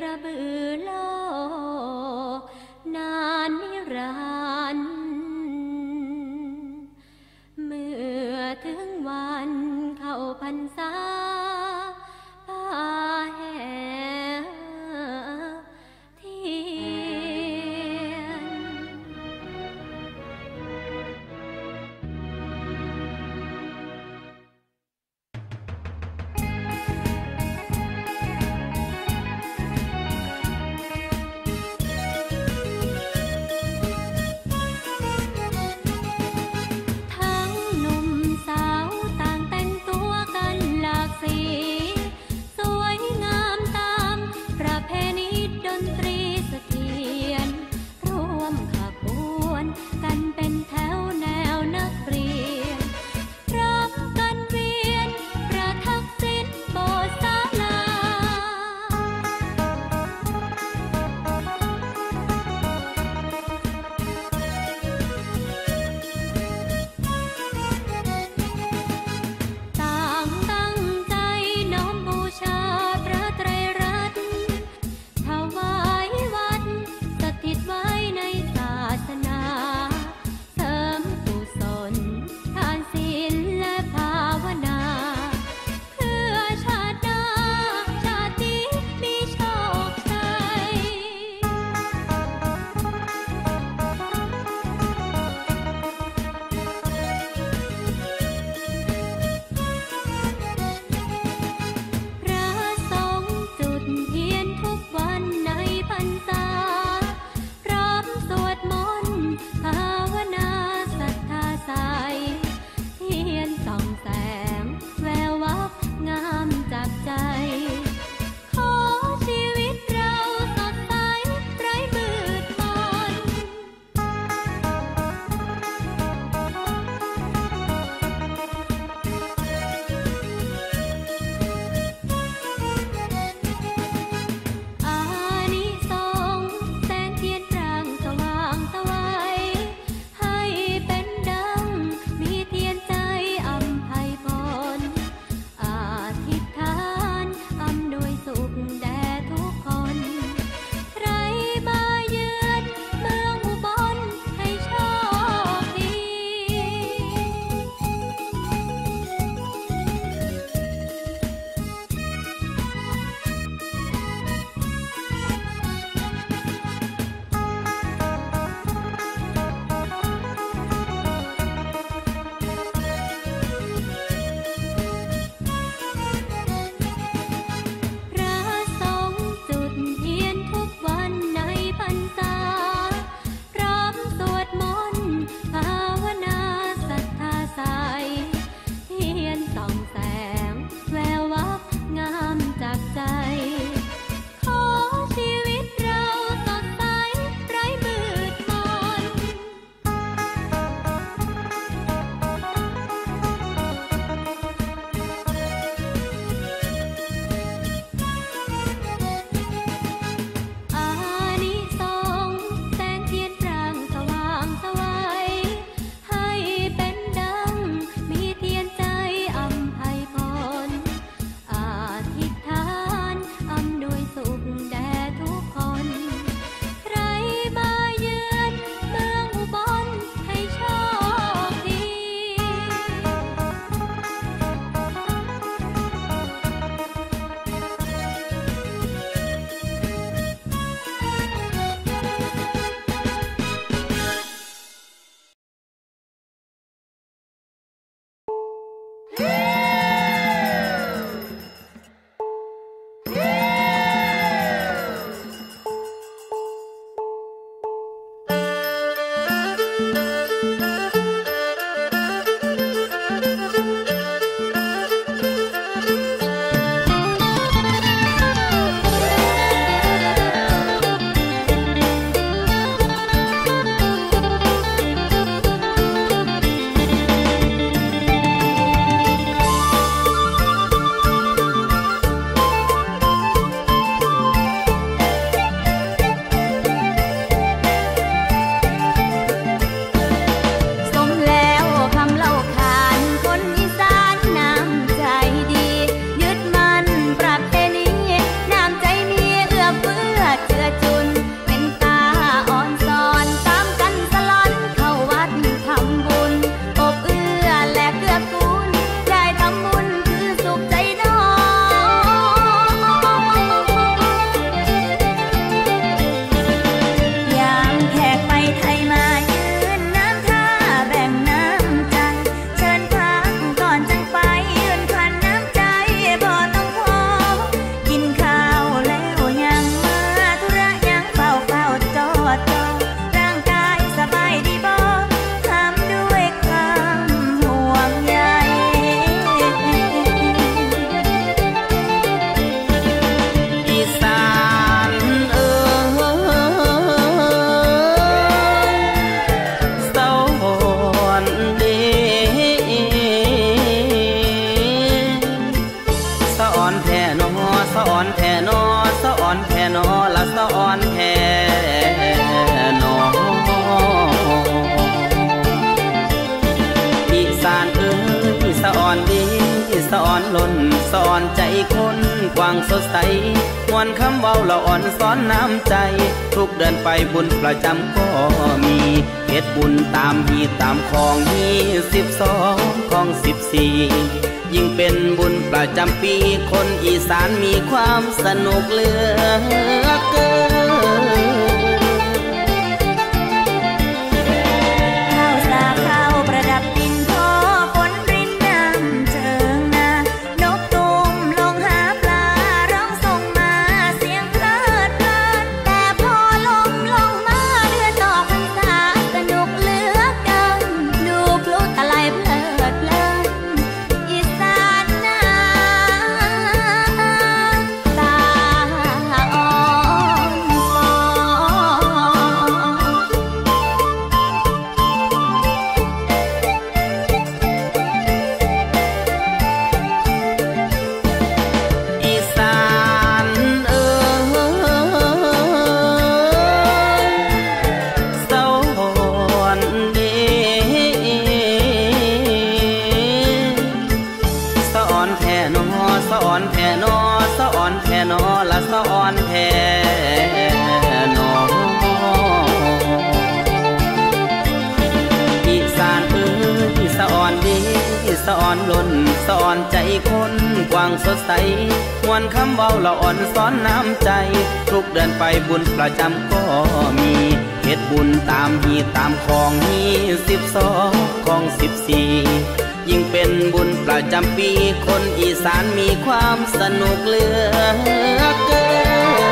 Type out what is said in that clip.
ระบือโลนานนิรันดร์เมื่อถึงวันเข้าพรรษา กว้างสดใสมวนคำเบาละอ่อนสอนน้ำใจ ทุกเดินไปบุญประจำก็มีเหตุบุญตามฮีตามของฮีสิบสองของสิบสี่ยิ่งเป็นบุญประจำปี คนอีสานมีความสนุกเหลือเกิน อนล้นสอนใจคนกว่างสดใสมวนคำเบาละอ่อนซ้อนน้ำใจ ทุกเดินไปบุญประจำก็มีเหตุบุญตามฮีตามของมีสิบสองของสิบสี่ยิ่งเป็นบุญประจำปี คนอีสานมีความสนุกเหลือเกิน